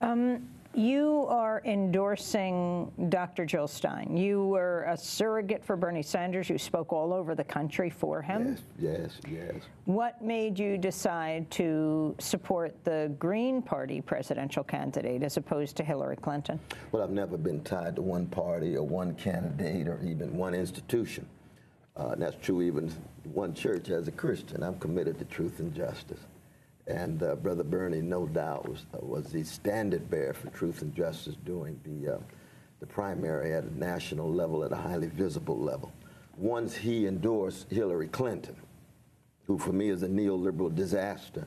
Um, you are endorsing Dr. Jill Stein. You were a surrogate for Bernie Sanders. You spoke all over the country for him. Yes, yes, yes. What made you decide to support the Green Party presidential candidate as opposed to Hillary Clinton? Well, I've never been tied to one party or one candidate or even one institution. Uh, that's true even one church as a Christian. I'm committed to truth and justice. And uh, Brother Bernie, no doubt, was, uh, was the standard bearer for truth and justice during the, uh, the primary at a national level, at a highly visible level. Once he endorsed Hillary Clinton, who for me is a neoliberal disaster,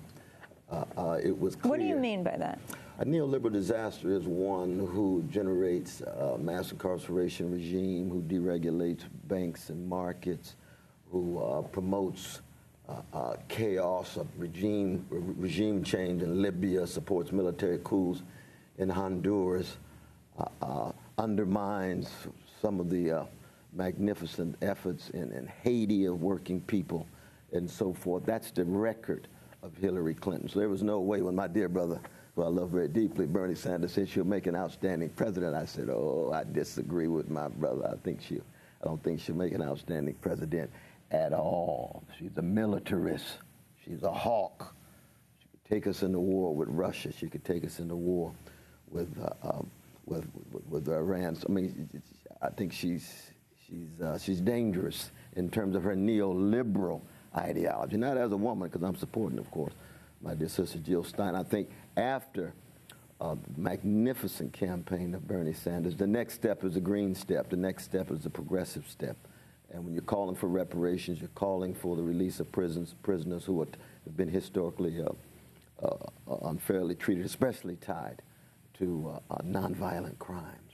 uh, uh, it was clear. What do you mean by that? A neoliberal disaster is one who generates a mass incarceration regime, who deregulates banks and markets, who uh, promotes uh, uh, chaos of regime, regime change in Libya, supports military coups in Honduras, uh, uh, undermines some of the magnificent efforts in, in Haiti of working people and so forth. That's the record of Hillary Clinton. So there was no way when my dear brother, who I love very deeply, Bernie Sanders, said she'll make an outstanding president. I said, oh, I disagree with my brother. I think she, I don't think she'll make an outstanding president at all. She's a militarist. She's a hawk. She could take us into war with Russia. She could take us into war with uh, um, with, with, with Iran. So, I mean, I think she's she's uh, she's dangerous in terms of her neoliberal ideology. Not as a woman, because I'm supporting, of course, my dear sister Jill Stein. I think after a magnificent campaign of Bernie Sanders, the next step is a green step. The next step is a progressive step. And when you're calling for reparations, you're calling for the release of prisons, prisoners who have been historically uh, uh, unfairly treated, especially tied to uh, uh, nonviolent crimes.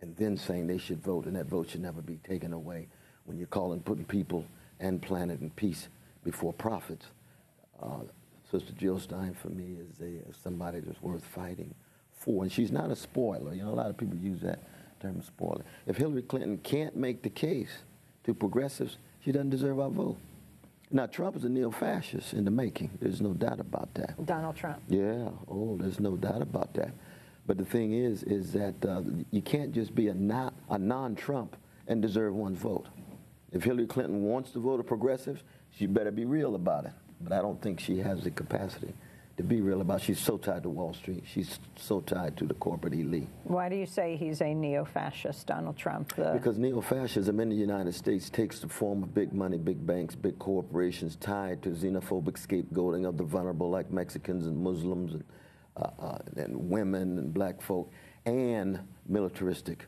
And then saying they should vote, and that vote should never be taken away. When you're calling putting people and planet and peace before profits, uh, Sister Jill Stein for me is a, somebody that's worth fighting for. And she's not a spoiler. You know, a lot of people use that term spoiler. If Hillary Clinton can't make the case to progressives, she doesn't deserve our vote. Now, Trump is a neo-fascist in the making. There's no doubt about that. Donald Trump. Yeah. Oh, there's no doubt about that. But the thing is, is that uh, you can't just be a, not, a non-Trump and deserve one vote. If Hillary Clinton wants to vote a progressives, she better be real about it. But I don't think she has the capacity to be real about. She's so tied to Wall Street. She's so tied to the corporate elite. Why do you say he's a neo-fascist, Donald Trump? The... Because neo-fascism in the United States takes the form of big money, big banks, big corporations tied to xenophobic scapegoating of the vulnerable, like Mexicans and Muslims and, uh, uh, and women and black folk, and militaristic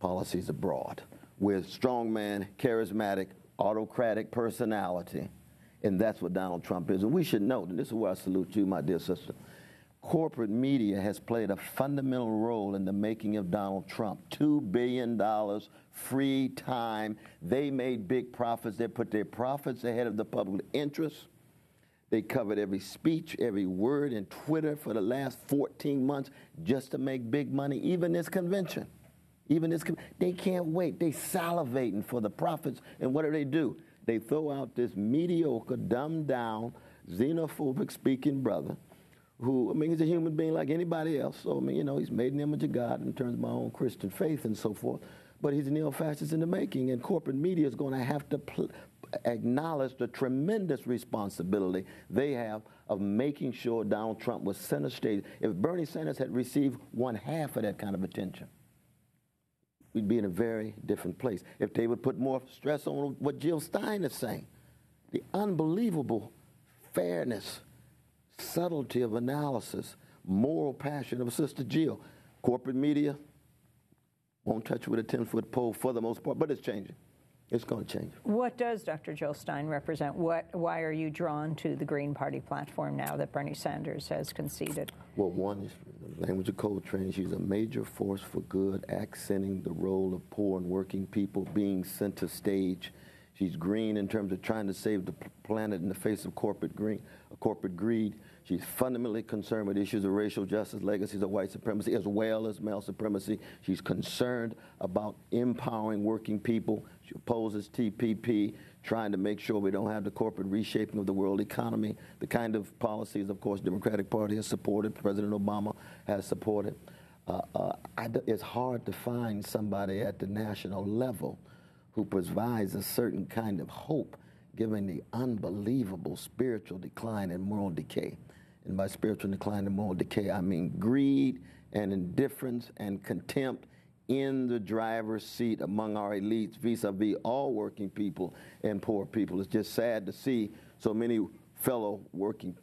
policies abroad, with strongman, charismatic, autocratic personality and that's what Donald Trump is. And we should note, and this is where I salute you, my dear sister, corporate media has played a fundamental role in the making of Donald Trump. $2 billion free time. They made big profits. They put their profits ahead of the public interest. They covered every speech, every word in Twitter for the last 14 months just to make big money, even this convention. Even this, they can't wait. They salivating for the profits. And what do they do? They throw out this mediocre, dumbed down, xenophobic speaking brother who, I mean, he's a human being like anybody else. So, I mean, you know, he's made an image of God in terms of my own Christian faith and so forth. But he's a neo fascist in the making, and corporate media is going to have to pl- acknowledge the tremendous responsibility they have of making sure Donald Trump was center stage. If Bernie Sanders had received one half of that kind of attention, we'd be in a very different place. If they would put more stress on what Jill Stein is saying, the unbelievable fairness, subtlety of analysis, moral passion of Sister Jill. Corporate media won't touch with a 10 foot pole for the most part, but it's changing. It's going to change. What does Dr. Jill Stein represent? What, why are you drawn to the Green Party platform now that Bernie Sanders has conceded? Well, one is the language of Coltrane. She's a major force for good, accenting the role of poor and working people, being center stage. She's green in terms of trying to save the planet in the face of corporate green, corporate greed. She's fundamentally concerned with issues of racial justice, legacies of white supremacy, as well as male supremacy. She's concerned about empowering working people. She opposes TPP, trying to make sure we don't have the corporate reshaping of the world economy, the kind of policies, of course, the Democratic Party has supported, President Obama has supported. Uh, uh, it's hard to find somebody at the national level who provides a certain kind of hope given the unbelievable spiritual decline and moral decay. And by spiritual decline and moral decay, I mean greed and indifference and contempt in the driver's seat among our elites vis-a-vis all working people and poor people. It's just sad to see so many fellow working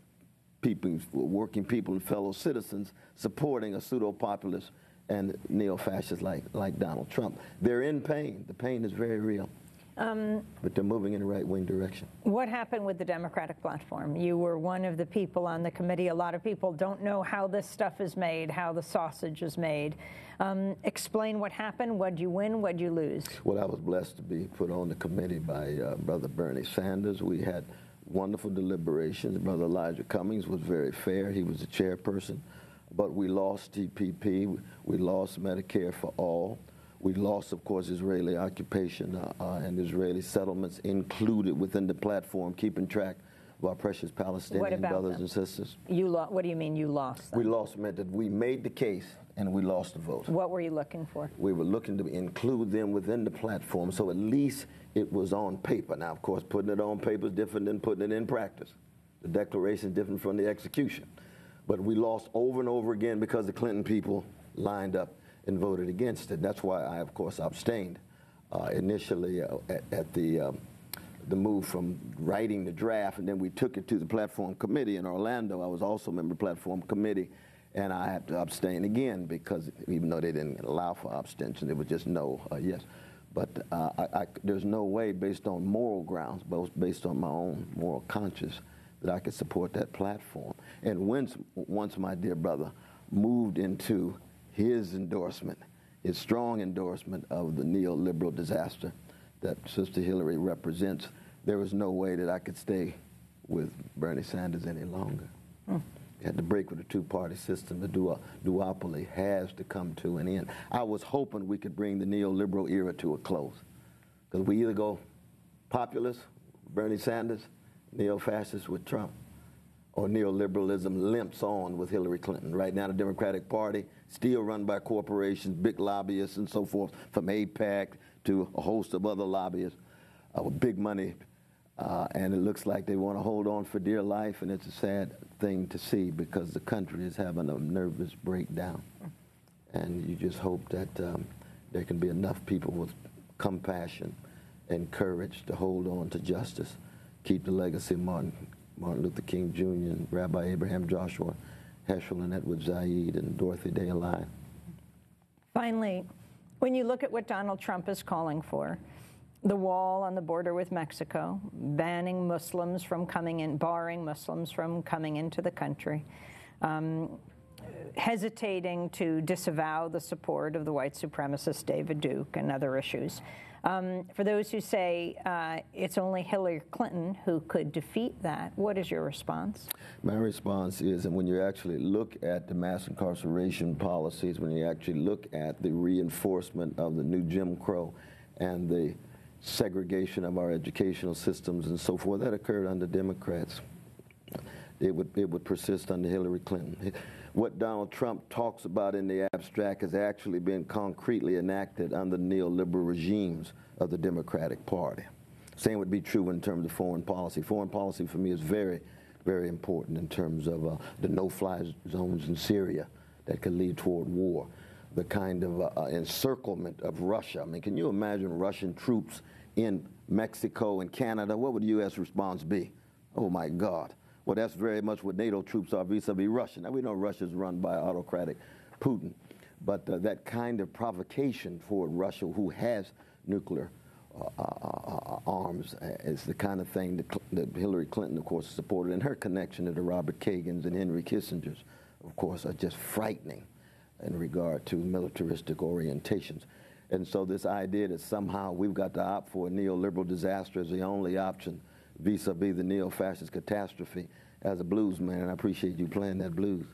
people, working people and fellow citizens supporting a pseudo-populist and neo-fascists like, like Donald Trump. They're in pain. The pain is very real. Um, but they're moving in the right wing direction. What happened with the Democratic platform? You were one of the people on the committee. A lot of people don't know how this stuff is made, how the sausage is made. Um, explain what happened. What'd you win? What'd you lose? Well, I was blessed to be put on the committee by uh, Brother Bernie Sanders. We had wonderful deliberations. Brother Elijah Cummings was very fair. He was the chairperson. But we lost TPP. We lost Medicare for all. We lost, of course, Israeli occupation uh, uh, and Israeli settlements included within the platform, keeping track of our precious Palestinian brothers them? and sisters. You lo- what do you mean you lost them? We lost meant that we made the case and we lost the vote. What were you looking for? We were looking to include them within the platform, so at least it was on paper. Now, of course, putting it on paper is different than putting it in practice. The declaration is different from the execution. But we lost over and over again because the Clinton people lined up and voted against it. That's why I, of course, abstained uh, initially uh, at, at, the um, the move from writing the draft, and then we took it to the platform committee in Orlando. I was also a member of the platform committee, and I had to abstain again because even though they didn't allow for abstention, it was just no, uh, yes. But uh, I, I, there's no way, based on moral grounds, both based on my own moral conscience, that I could support that platform. And once, once my dear brother moved into his endorsement, his strong endorsement of the neoliberal disaster that Sister Hillary represents, there was no way that I could stay with Bernie Sanders any longer. Hmm. had to break with the two-party system. The du- duopoly has to come to an end. I was hoping we could bring the neoliberal era to a close, because we either go populist, Bernie Sanders, neo-fascist with Trump, or neoliberalism limps on with Hillary Clinton. Right now, the Democratic Party, still run by corporations, big lobbyists, and so forth, from AIPAC to a host of other lobbyists uh, with big money. Uh, and it looks like they want to hold on for dear life, and it's a sad thing to see because the country is having a nervous breakdown. And you just hope that um, there can be enough people with compassion and courage to hold on to justice, keep the legacy of Martin Martin Luther King Jr. and Rabbi Abraham Joshua Heschel and Edward Said and Dorothy Day alive. Finally, when you look at what Donald Trump is calling for, the wall on the border with Mexico, banning Muslims from coming in, barring Muslims from coming into the country, um, hesitating to disavow the support of the white supremacist David Duke and other issues. Um, for those who say uh, it's only Hillary Clinton who could defeat that, what is your response? My response is, and when you actually look at the mass incarceration policies, when you actually look at the reinforcement of the new Jim Crow and the segregation of our educational systems and so forth, that occurred under Democrats. It would, it would persist under Hillary Clinton what Donald Trump talks about in the abstract has actually been concretely enacted under neoliberal regimes of the Democratic Party. Same would be true in terms of foreign policy. Foreign policy for me is very, very important in terms of uh, the no-fly zones in Syria that could lead toward war, the kind of uh, uh, encirclement of Russia. I mean, can you imagine Russian troops in Mexico and Canada? What would the U.S. response be? Oh my God. Well, that's very much what NATO troops are vis-a-vis Russia. Now, we know Russia's run by autocratic Putin, but uh, that kind of provocation for Russia, who has nuclear uh, uh, uh arms, uh, is the kind of thing that, that, Hillary Clinton, of course, supported. And her connection to the Robert Kagans and Henry Kissingers, of course, are just frightening in regard to militaristic orientations. And so this idea that somehow we've got to opt for a neoliberal disaster as the only option vis-a-vis the neo-fascist catastrophe as a blues man, and I appreciate you playing that blues.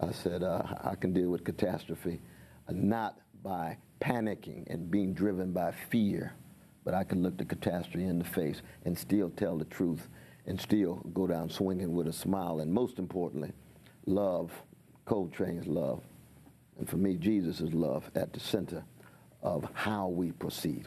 I said, uh, I can deal with catastrophe uh, not by panicking and being driven by fear, but I can look the catastrophe in the face and still tell the truth and still go down swinging with a smile. And most importantly, love, Coltrane's love. And for me, Jesus is love at the center of how we proceed.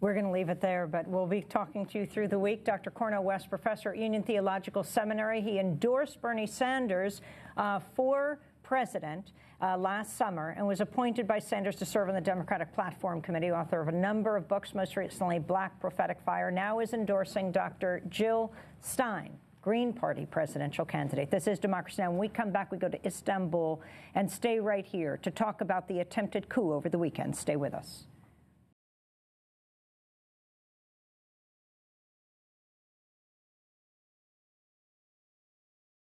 We're going to leave it there, but we'll be talking to you through the week. Dr. Cornel West, professor at Union Theological Seminary. He endorsed Bernie Sanders uh, for president uh, last summer and was appointed by Sanders to serve on the Democratic Platform Committee, author of a number of books, most recently Black Prophetic Fire, now is endorsing Dr. Jill Stein. Green Party presidential candidate. This is Democracy Now! When we come back, we go to Istanbul and stay right here to talk about the attempted coup over the weekend. Stay with us.